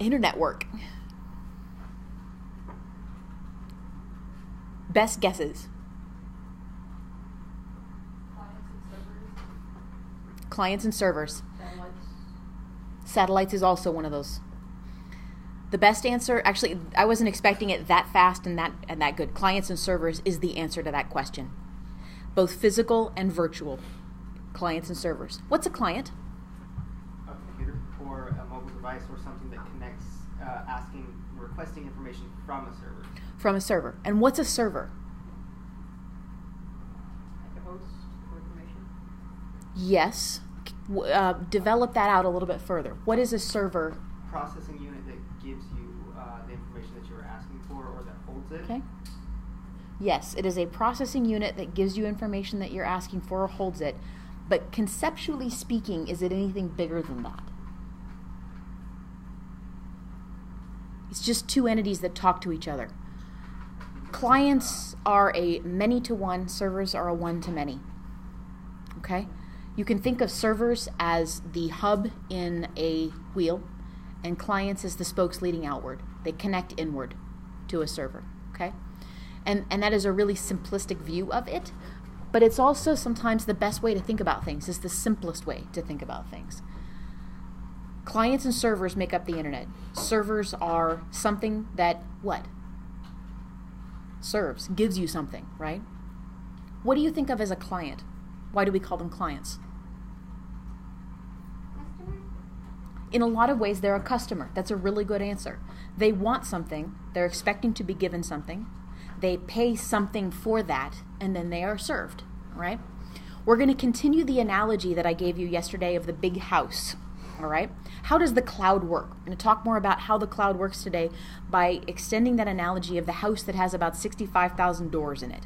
internet work? Best guesses. Clients and servers. Satellites. Satellites is also one of those. The best answer, actually, I wasn't expecting it that fast and that and that good. Clients and servers is the answer to that question. Both physical and virtual. Clients and servers. What's a client? a computer or a mobile device or something that connects, uh, asking, requesting information from a server. From a server. And what's a server? Like a host for information. Yes. Uh, develop that out a little bit further. What is a server? Processing unit that gives you uh, the information that you were asking for or that holds it. Okay. Yes, it is a processing unit that gives you information that you're asking for or holds it. But conceptually speaking, is it anything bigger than that? It's just two entities that talk to each other. Clients are a many to one, servers are a one to many. Okay? You can think of servers as the hub in a wheel, and clients as the spokes leading outward. They connect inward to a server. Okay? And, and that is a really simplistic view of it, but it's also sometimes the best way to think about things, is the simplest way to think about things. Clients and servers make up the internet. Servers are something that, what? Serves, gives you something, right? What do you think of as a client? Why do we call them clients? In a lot of ways, they're a customer. That's a really good answer. They want something, they're expecting to be given something, they pay something for that, and then they are served, right? We're going to continue the analogy that I gave you yesterday of the big house, all right? How does the cloud work? I'm going to talk more about how the cloud works today by extending that analogy of the house that has about 65,000 doors in it.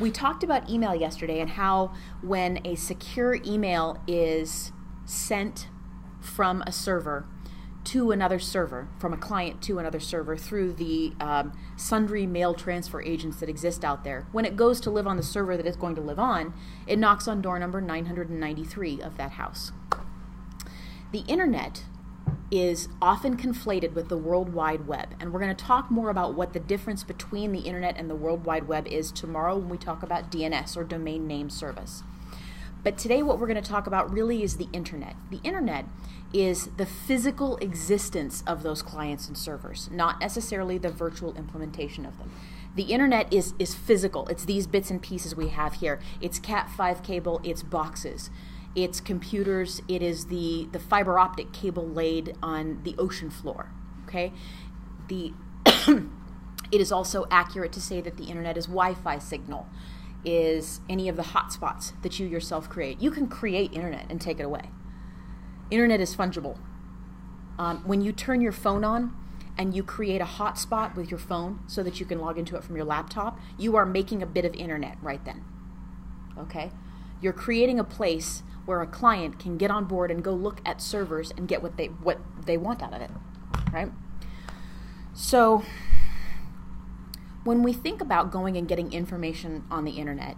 We talked about email yesterday and how when a secure email is sent from a server to another server, from a client to another server through the um, sundry mail transfer agents that exist out there. When it goes to live on the server that it's going to live on, it knocks on door number 993 of that house. The internet is often conflated with the World Wide Web, and we're going to talk more about what the difference between the internet and the World Wide Web is tomorrow when we talk about DNS or domain name service. But today, what we're going to talk about really is the internet. The internet is the physical existence of those clients and servers, not necessarily the virtual implementation of them. The internet is, is physical. It's these bits and pieces we have here. It's Cat5 cable, it's boxes, it's computers, it is the, the fiber optic cable laid on the ocean floor. Okay? The it is also accurate to say that the internet is Wi Fi signal is any of the hotspots that you yourself create. You can create internet and take it away. Internet is fungible. Um, when you turn your phone on and you create a hotspot with your phone so that you can log into it from your laptop, you are making a bit of internet right then. Okay? You're creating a place where a client can get on board and go look at servers and get what they what they want out of it. Right? So when we think about going and getting information on the internet,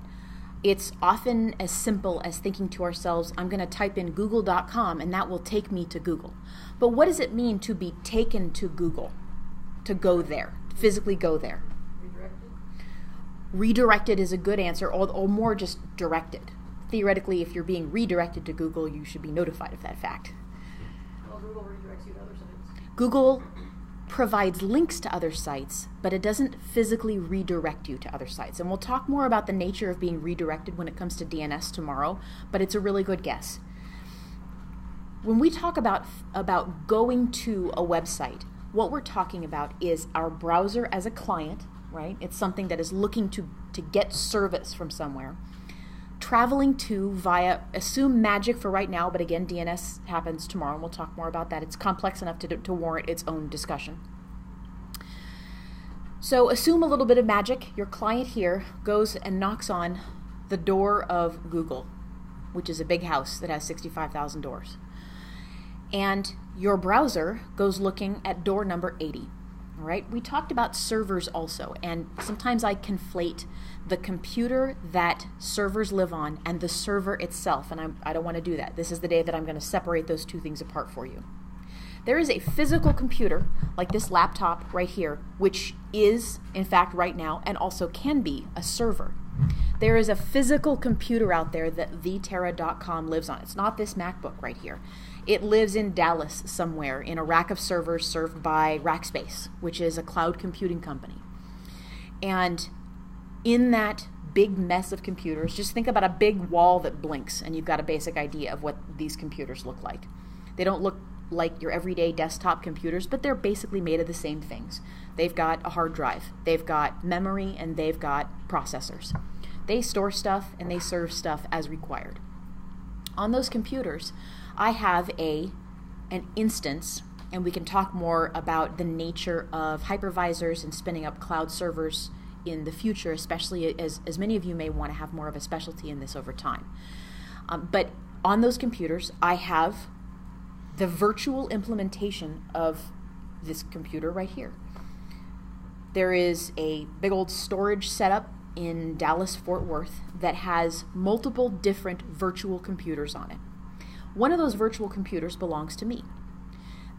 it's often as simple as thinking to ourselves, I'm going to type in google.com and that will take me to Google. But what does it mean to be taken to Google? To go there, physically go there? Redirected. Redirected is a good answer, or, or more just directed. Theoretically, if you're being redirected to Google, you should be notified of that fact. Well, Google redirects you to other sites. Google provides links to other sites, but it doesn't physically redirect you to other sites. And we'll talk more about the nature of being redirected when it comes to DNS tomorrow, but it's a really good guess. When we talk about about going to a website, what we're talking about is our browser as a client, right? It's something that is looking to to get service from somewhere. Traveling to via assume magic for right now, but again, DNS happens tomorrow, and we'll talk more about that. It's complex enough to, to warrant its own discussion. So assume a little bit of magic. Your client here goes and knocks on the door of Google, which is a big house that has 65,000 doors. And your browser goes looking at door number 80. Right, we talked about servers also, and sometimes I conflate the computer that servers live on and the server itself, and I'm, I do not want to do that. This is the day that I'm going to separate those two things apart for you. There is a physical computer, like this laptop right here, which is, in fact, right now, and also can be a server. There is a physical computer out there that theterra.com lives on. It's not this MacBook right here. It lives in Dallas somewhere in a rack of servers served by Rackspace, which is a cloud computing company. And in that big mess of computers, just think about a big wall that blinks, and you've got a basic idea of what these computers look like. They don't look like your everyday desktop computers, but they're basically made of the same things. They've got a hard drive, they've got memory, and they've got processors. They store stuff and they serve stuff as required. On those computers, I have a an instance and we can talk more about the nature of hypervisors and spinning up cloud servers in the future, especially as, as many of you may want to have more of a specialty in this over time. Um, but on those computers, I have the virtual implementation of this computer right here. There is a big old storage setup in Dallas Fort Worth that has multiple different virtual computers on it. One of those virtual computers belongs to me.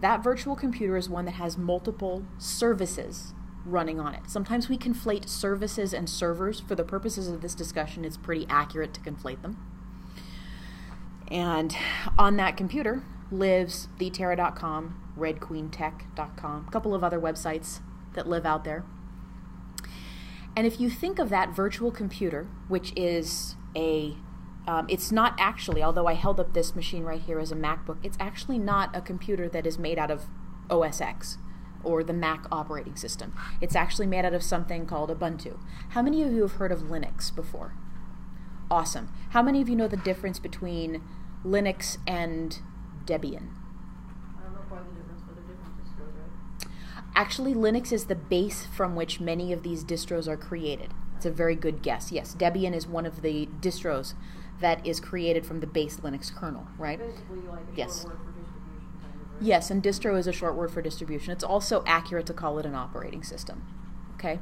That virtual computer is one that has multiple services running on it. Sometimes we conflate services and servers. For the purposes of this discussion, it's pretty accurate to conflate them. And on that computer lives theterra.com, redqueentech.com, a couple of other websites that live out there. And if you think of that virtual computer, which is a um, it's not actually, although I held up this machine right here as a MacBook, it's actually not a computer that is made out of OS X or the Mac operating system. It's actually made out of something called Ubuntu. How many of you have heard of Linux before? Awesome. How many of you know the difference between Linux and Debian? I don't know quite the difference, but they're different distros, right? Actually, Linux is the base from which many of these distros are created. It's a very good guess. Yes, Debian is one of the distros that is created from the base Linux kernel, right? Like Yes. short word for distribution, kind of. Right? Yes, and distro is a short word for distribution. It's also accurate to call it an operating system. Okay?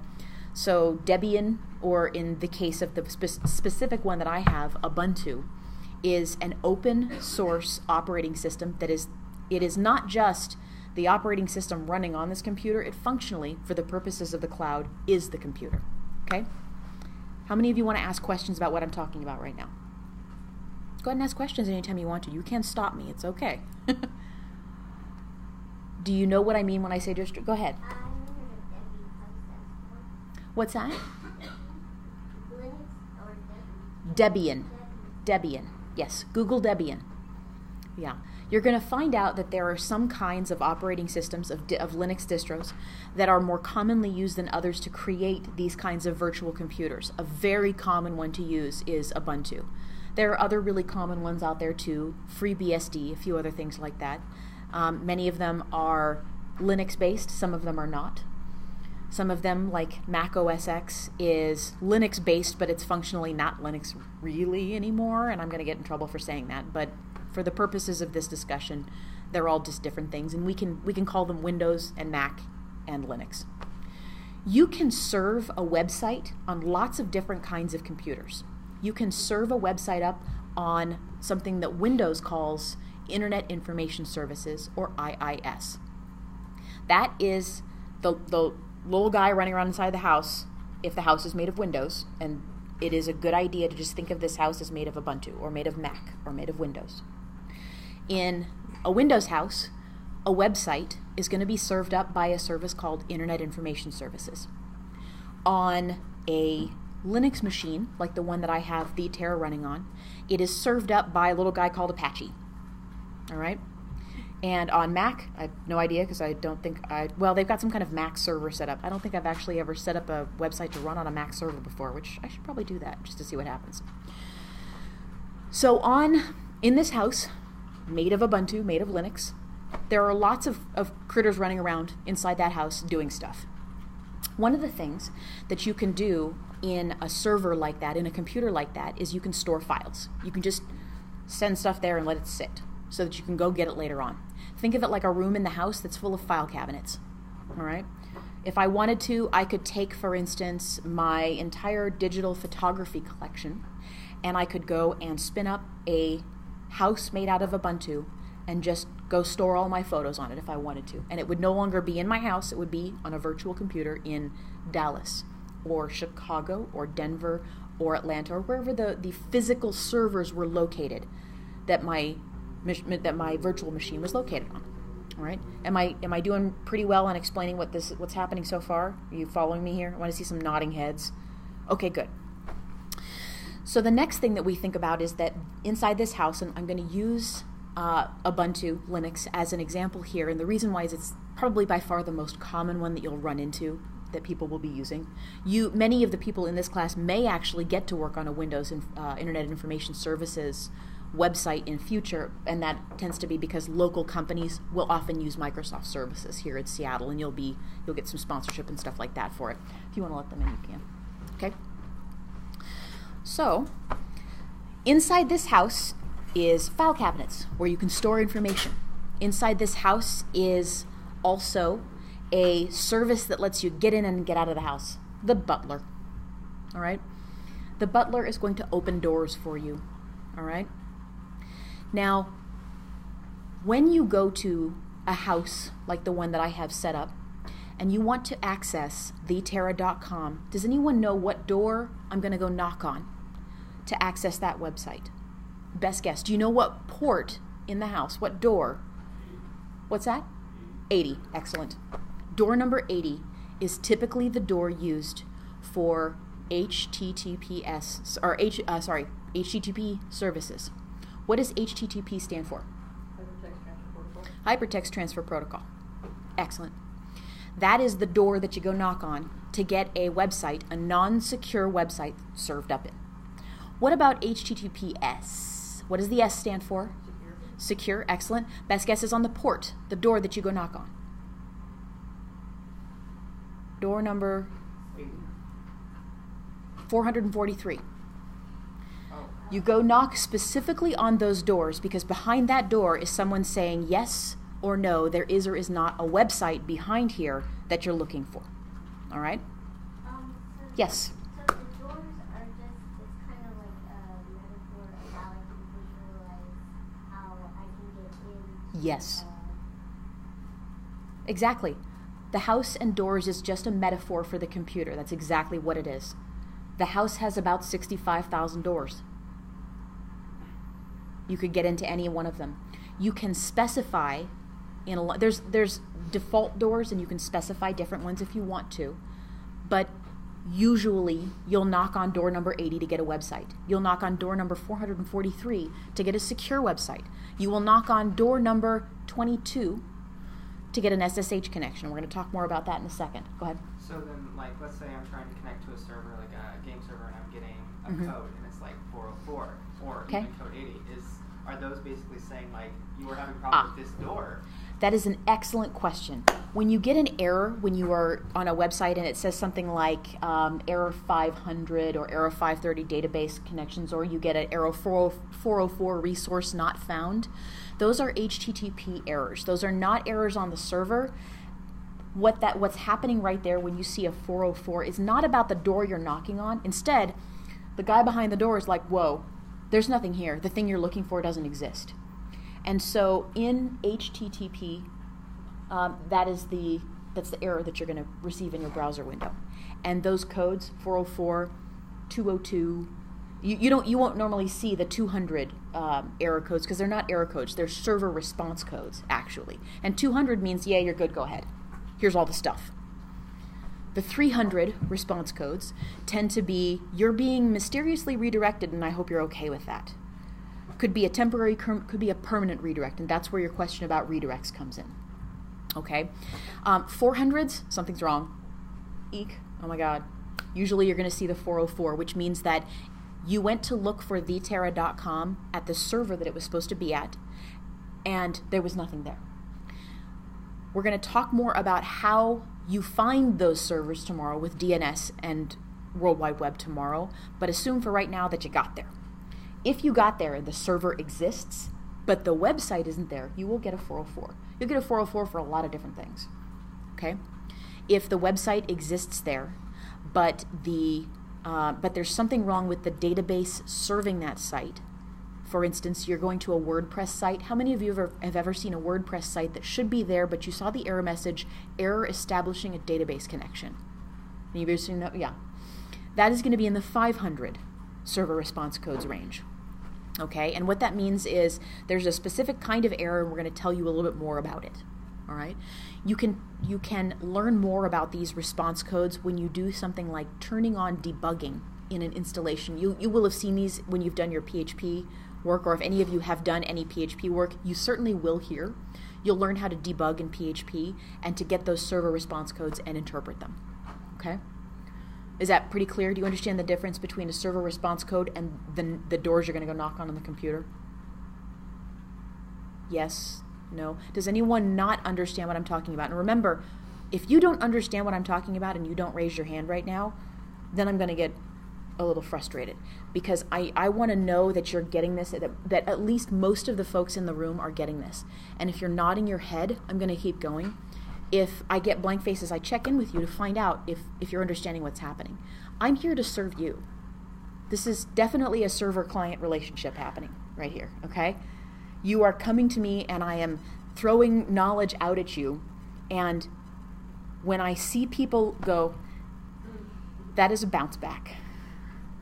So, Debian, or in the case of the spe- specific one that I have, Ubuntu, is an open source operating system that is, it is not just the operating system running on this computer, it functionally, for the purposes of the cloud, is the computer. Okay? How many of you want to ask questions about what I'm talking about right now? Go ahead and ask questions anytime you want to. You can't stop me, it's okay. Do you know what I mean when I say distro? Go ahead. What's that? Debian. Debian. Yes, Google Debian. Yeah. You're going to find out that there are some kinds of operating systems of, of Linux distros that are more commonly used than others to create these kinds of virtual computers. A very common one to use is Ubuntu. There are other really common ones out there too, FreeBSD, a few other things like that. Um, many of them are Linux based, some of them are not. Some of them, like Mac OS X, is Linux based, but it's functionally not Linux really anymore, and I'm going to get in trouble for saying that. But for the purposes of this discussion, they're all just different things, and we can we can call them Windows and Mac and Linux. You can serve a website on lots of different kinds of computers. You can serve a website up on something that Windows calls Internet Information Services or IIS. That is the, the little guy running around inside the house if the house is made of Windows, and it is a good idea to just think of this house as made of Ubuntu or made of Mac or made of Windows. In a Windows house, a website is going to be served up by a service called Internet Information Services. On a Linux machine, like the one that I have the Terra running on, it is served up by a little guy called Apache. All right? And on Mac, I have no idea because I don't think I. Well, they've got some kind of Mac server set up. I don't think I've actually ever set up a website to run on a Mac server before, which I should probably do that just to see what happens. So, on in this house, made of Ubuntu, made of Linux, there are lots of, of critters running around inside that house doing stuff. One of the things that you can do in a server like that, in a computer like that, is you can store files. You can just send stuff there and let it sit so that you can go get it later on. Think of it like a room in the house that's full of file cabinets. All right? If I wanted to, I could take, for instance, my entire digital photography collection and I could go and spin up a house made out of Ubuntu and just go store all my photos on it if I wanted to. And it would no longer be in my house, it would be on a virtual computer in Dallas or Chicago or Denver or Atlanta or wherever the, the physical servers were located that my that my virtual machine was located on. All right. Am I am I doing pretty well on explaining what this what's happening so far? Are you following me here? I want to see some nodding heads. Okay, good. So the next thing that we think about is that inside this house, and I'm going to use uh, Ubuntu Linux as an example here, and the reason why is it's probably by far the most common one that you'll run into that people will be using. You, many of the people in this class may actually get to work on a Windows and uh, Internet Information Services website in future, and that tends to be because local companies will often use Microsoft services here in Seattle, and you'll be you'll get some sponsorship and stuff like that for it. If you want to let them in, you can. Okay. So, inside this house is file cabinets where you can store information. Inside this house is also a service that lets you get in and get out of the house the butler. All right? The butler is going to open doors for you. All right? Now, when you go to a house like the one that I have set up, and you want to access theterra.com, does anyone know what door I'm going to go knock on to access that website? Best guess. Do you know what port in the house? What door? What's that? 80. Excellent. Door number 80 is typically the door used for HTTPS or H, uh, sorry, HTTP services. What does HTTP stand for? Hypertext transfer protocol. Hypertext Transfer Protocol. Excellent. That is the door that you go knock on to get a website, a non secure website, served up in. What about HTTPS? What does the S stand for? Secure. Secure, excellent. Best guess is on the port, the door that you go knock on. Door number 443. Oh. You go knock specifically on those doors because behind that door is someone saying yes or no, there is or is not a website behind here that you're looking for. All right? Um, so Yes. So the doors are just, it's kind of like a metaphor of how I can visualize how I can get in. Yes. Uh, Exactly. The house and doors is just a metaphor for the computer. That's exactly what it is. The house has about 65,000 doors. You could get into any one of them. You can specify in a there's there's default doors and you can specify different ones if you want to. But usually you'll knock on door number 80 to get a website. You'll knock on door number 443 to get a secure website. You will knock on door number 22 to get an SSH connection. We're going to talk more about that in a second. Go ahead. So then, like, let's say I'm trying to connect to a server, like a game server, and I'm getting a Mhm. code, and it's like 404 or Okay. even code 80. Is are those basically saying like you were having Ah. problems with this door? That is an excellent question. When you get an error when you are on a website and it says something like um, error 500 or error 530 database connections, or you get an error 404 resource not found, those are HTTP errors. Those are not errors on the server. What that what's happening right there when you see a 404 is not about the door you're knocking on. Instead, the guy behind the door is like, "Whoa, there's nothing here. The thing you're looking for doesn't exist." And so in HTTP, um, that is the that's the error that you're going to receive in your browser window. And those codes 404, 202, you, you don't you won't normally see the 200 um, error codes because they're not error codes. They're server response codes actually. And 200 means yeah, you're good. Go ahead. Here's all the stuff. The 300 response codes tend to be you're being mysteriously redirected, and I hope you're okay with that could be a temporary could be a permanent redirect and that's where your question about redirects comes in okay? Um, 400s something's wrong. Eek. Oh my god. Usually you're going to see the 404 which means that you went to look for theterra.com at the server that it was supposed to be at and there was nothing there. We're going to talk more about how you find those servers tomorrow with dns and world wide web tomorrow but assume for right now that you got there. If you got there and the server exists, but the website isn't there, you will get a 404. You'll get a 404 for a lot of different things. Okay? If the website exists there, but the uh, but there's something wrong with the database serving that site, for instance, you're going to a WordPress site. How many of you have ever, have ever seen a WordPress site that should be there, but you saw the error message, error establishing a database connection? And you've seen that? Yeah. That is going to be in the 500 server response codes range. Okay, and what that means is there's a specific kind of error, and we're going to tell you a little bit more about it. All right, you can you can learn more about these response codes when you do something like turning on debugging in an installation. You you will have seen these when you've done your PHP work, or if any of you have done any PHP work, you certainly will here. You'll learn how to debug in PHP and to get those server response codes and interpret them. Okay. Is that pretty clear? Do you understand the difference between a server response code and the, the doors you're going to go knock on on the computer? Yes? No? Does anyone not understand what I'm talking about? And remember, if you don't understand what I'm talking about and you don't raise your hand right now, then I'm going to get a little frustrated because I, I want to know that you're getting this, that, that at least most of the folks in the room are getting this. And if you're nodding your head, I'm going to keep going. If I get blank faces, I check in with you to find out if, if you're understanding what's happening. I'm here to serve you. This is definitely a server client relationship happening right here, okay? You are coming to me and I am throwing knowledge out at you. And when I see people go, that is a bounce back.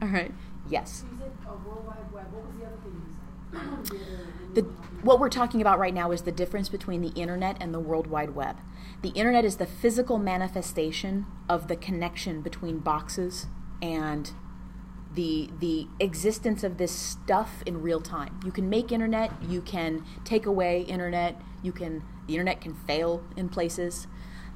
All right. Yes. You said oh, a World Wide Web. What was the other thing you said? The other- The, what we're talking about right now is the difference between the internet and the World Wide Web. The internet is the physical manifestation of the connection between boxes and the the existence of this stuff in real time. You can make internet, you can take away internet, you can the internet can fail in places.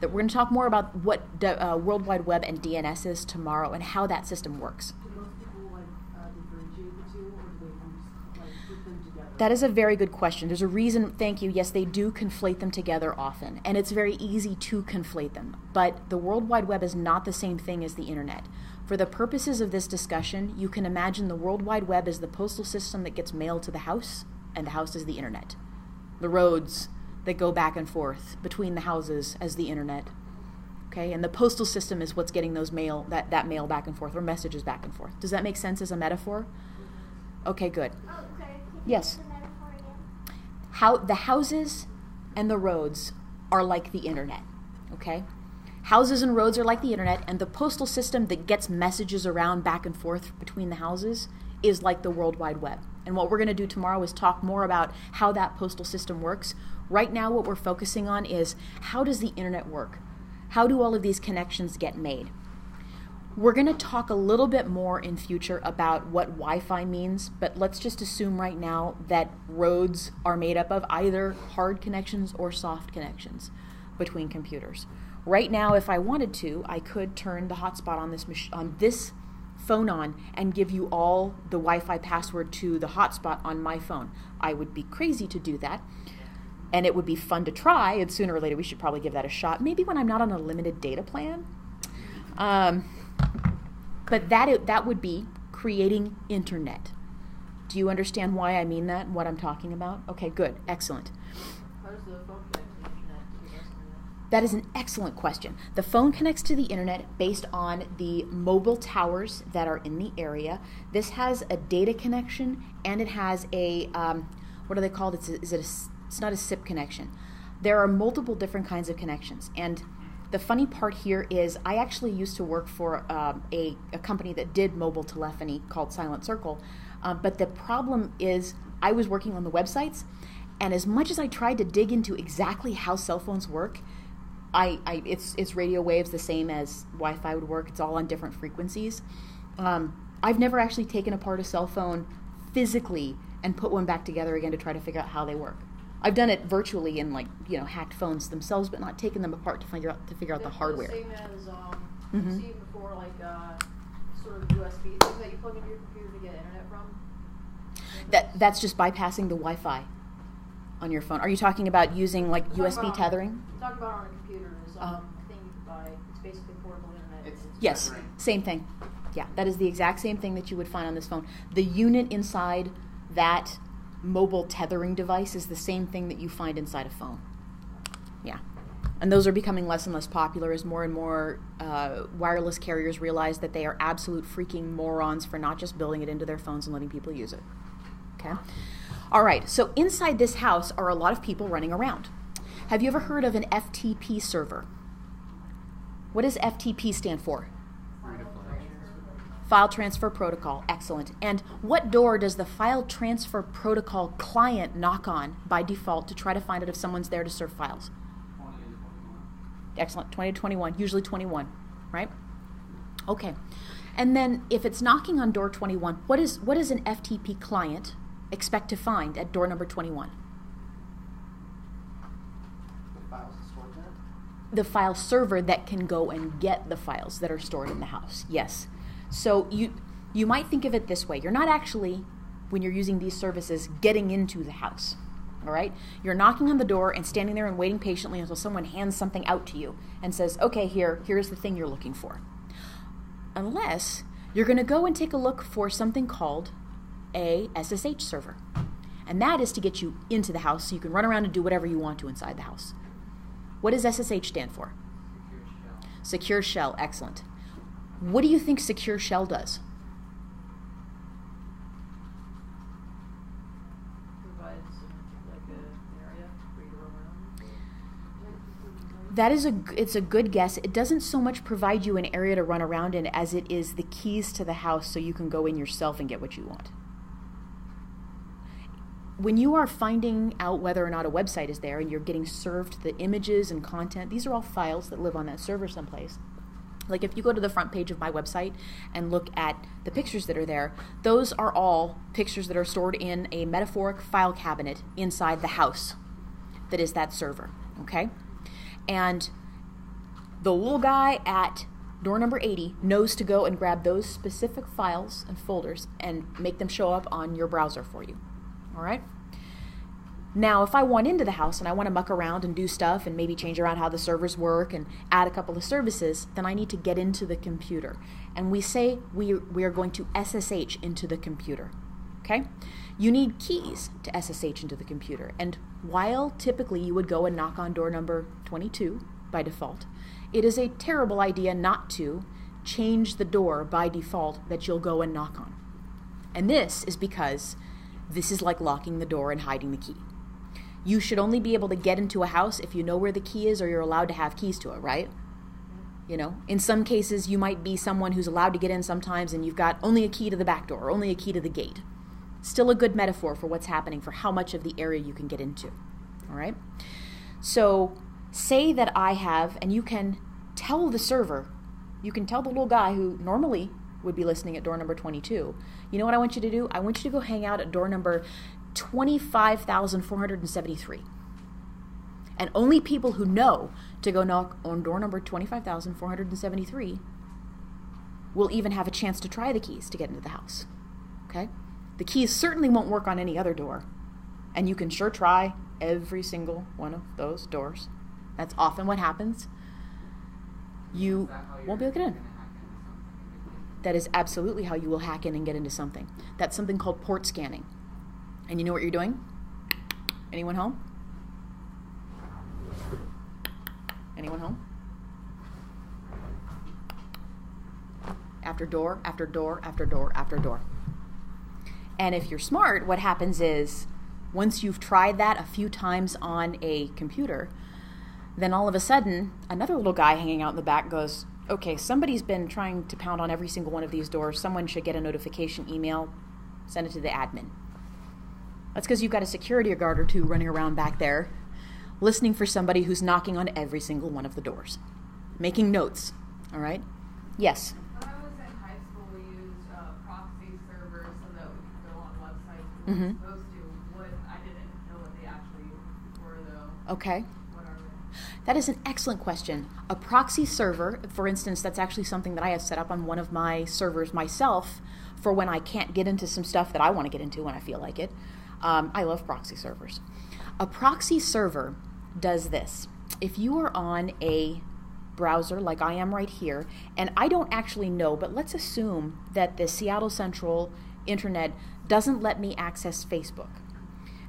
That we're going to talk more about what uh, World Wide Web and DNS is tomorrow and how that system works. Do most people like uh, differentiate the two, or do they just like put them together? That is a very good question. There's a reason, thank you. Yes, they do conflate them together often, and it's very easy to conflate them. But the World Wide Web is not the same thing as the internet. For the purposes of this discussion, you can imagine the World Wide Web as the postal system that gets mailed to the house, and the house is the internet. The roads that go back and forth between the houses as the internet. Okay, and the postal system is what's getting those mail that, that mail back and forth or messages back and forth. Does that make sense as a metaphor? Okay, good. Oh, okay. Yes. use the metaphor again? How the houses and the roads are like the internet okay? Houses and roads are like the internet and the postal system that gets messages around back and forth between the houses is like the world wide web. And what we're going to do tomorrow is talk more about how that postal system works. Right now what we're focusing on is how does the internet work? How do all of these connections get made we're going to talk a little bit more in future about what Wi-Fi means, but let's just assume right now that roads are made up of either hard connections or soft connections between computers. Right now, if I wanted to, I could turn the hotspot on this on this phone on and give you all the Wi-Fi password to the hotspot on my phone. I would be crazy to do that. And it would be fun to try, and sooner or later we should probably give that a shot. Maybe when I'm not on a limited data plan. Um, but that that would be creating internet. Do you understand why I mean that? and What I'm talking about? Okay, good, excellent. How does the phone connect to the internet? To the rest of That is an excellent question. The phone connects to the internet based on the mobile towers that are in the area. This has a data connection and it has a um, what are they called? It's a, is it a, it's not a SIP connection. There are multiple different kinds of connections, and the funny part here is I actually used to work for um, a, a company that did mobile telephony called Silent Circle, uh, but the problem is I was working on the websites, and as much as I tried to dig into exactly how cell phones work, I, I it's it's radio waves the same as Wi-Fi would work. It's all on different frequencies. Um, I've never actually taken apart a cell phone physically and put one back together again to try to figure out how they work. I've done it virtually in like you know hacked phones themselves, but not taken them apart to figure out to figure out the hardware. Same as um, Mhm. you've seen before, like uh, sort of USB thing that you plug into your computer to get internet from. That that's just bypassing the Wi-Fi on your phone. Are you talking about using like Talk USB about- tethering? Talk about on a computer is um, Uh-huh. a thing you can buy. It's basically portable internet. It's- Yes, Tethering. same thing. Yeah, that is the exact same thing that you would find on this phone. The unit inside that mobile tethering device is the same thing that you find inside a phone. Yeah. And those are becoming less and less popular as more and more uh, wireless carriers realize that they are absolute freaking morons for not just building it into their phones and letting people use it. Okay? All right, so inside this house are a lot of people running around. Have you ever heard of an FTP server? What does FTP stand for? File Transfer Protocol. Excellent. And what door does the File Transfer Protocol client knock on by default to try to find out if someone's there to serve files? Excellent. 20 to 21, usually 21, right? Okay. And then if it's knocking on door 21, what is what does an FTP client expect to find at door number 21? The files stored there. the file server that can go and get the files that are stored in the house. Yes. So you you might think of it this way. You're not actually when you're using these services getting into the house. All right? You're knocking on the door and standing there and waiting patiently until someone hands something out to you and says, "Okay, here, here's the thing you're looking for." Unless you're going to go and take a look for something called a SSH server. And that is to get you into the house so you can run around and do whatever you want to inside the house. What does SSH stand for? Secure Shell. Excellent. What do you think Secure Shell does? Provides like a, an area for you to roam around. That is a it's a good guess. It doesn't so much provide you an area to run around in as it is the keys to the house so you can go in yourself and get what you want. When you are finding out whether or not a website is there and you're getting served the images and content, these are all files that live on that server someplace. Like if you go to the front page of my website and look at the pictures that are there, those are all pictures that are stored in a metaphoric file cabinet inside the house that is that server. Okay? And the little guy at door number 80 knows to go and grab those specific files and folders and make them show up on your browser for you. All right? Now, if I want into the house and I want to muck around and do stuff and maybe change around how the servers work and add a couple of services, then I need to get into the computer. And we say we, we are going to SSH into the computer. Okay? You need keys to SSH into the computer. And while typically you would go and knock on door number 22 by default, it is a terrible idea not to change the door by default that you'll go and knock on. And this is because this is like locking the door and hiding the key. You should only be able to get into a house if you know where the key is or you're allowed to have keys to it, right? You know, in some cases, you might be someone who's allowed to get in sometimes and you've got only a key to the back door or only a key to the gate. Still a good metaphor for what's happening, for how much of the area you can get into. All right? So, say that I have, and you can tell the server, you can tell the little guy who normally would be listening at door number 22, you know what I want you to do? I want you to go hang out at door number 25,473. And only people who know to go knock on door number 25,473 will even have a chance to try the keys to get into the house. Okay? The keys certainly won't work on any other door. And you can sure try every single one of those doors. That's often what happens. You won't be able to get in. That is absolutely how you will hack in and get into something. That's something called port scanning. And you know what you're doing? Anyone home? Anyone home? After door, after door, after door, after door. And if you're smart, what happens is once you've tried that a few times on a computer, then all of a sudden, another little guy hanging out in the back goes, Okay, somebody's been trying to pound on every single one of these doors. Someone should get a notification email, send it to the admin. That's because you've got a security guard or two running around back there, listening for somebody who's knocking on every single one of the doors, making notes. All right? Yes. When I was in high school, we used uh, proxy servers so that we could go on websites we weren't Mhm. supposed to. What I didn't know what they actually were though. Okay. What are they? That is an excellent question. A proxy server, for instance, that's actually something that I have set up on one of my servers myself for when I can't get into some stuff that I want to get into when I feel like it. Um, I love proxy servers. A proxy server does this. If you are on a browser like I am right here, and I don't actually know, but let's assume that the Seattle Central internet doesn't let me access Facebook.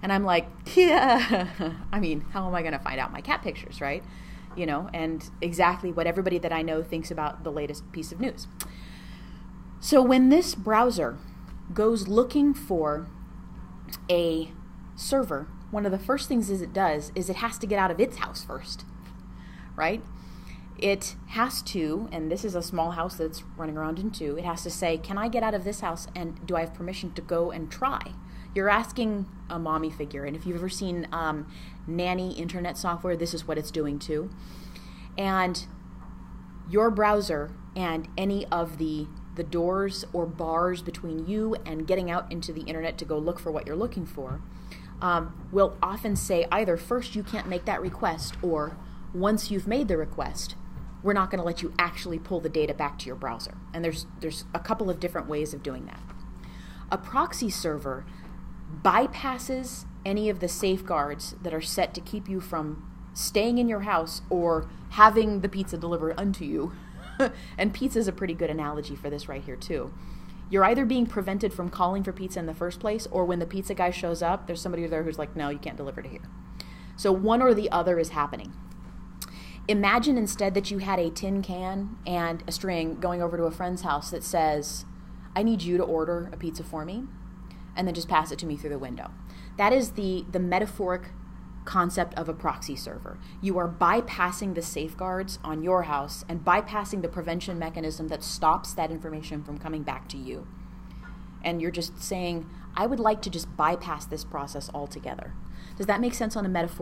And I'm like, yeah. I mean, how am I going to find out my cat pictures, right? You know, and exactly what everybody that I know thinks about the latest piece of news. So when this browser goes looking for a server, one of the first things is it does is it has to get out of its house first, right? It has to, and this is a small house that's running around in two, it has to say, Can I get out of this house and do I have permission to go and try? You're asking a mommy figure, and if you've ever seen um, nanny internet software, this is what it's doing too. And your browser and any of the the doors or bars between you and getting out into the internet to go look for what you're looking for um, will often say either first you can't make that request or once you've made the request we're not going to let you actually pull the data back to your browser. And there's there's a couple of different ways of doing that. A proxy server bypasses any of the safeguards that are set to keep you from staying in your house or having the pizza delivered unto you and pizza is a pretty good analogy for this right here, too. You're either being prevented from calling for pizza in the first place, or when the pizza guy shows up, there's somebody there who's like, no, you can't deliver to here. So one or the other is happening. Imagine instead that you had a tin can and a string going over to a friend's house that says, I need you to order a pizza for me, and then just pass it to me through the window. That is the, the metaphoric concept of a proxy server. You are bypassing the safeguards on your house and bypassing the prevention mechanism that stops that information from coming back to you. And you're just saying, I would like to just bypass this process altogether. Does that make sense on a metaphoric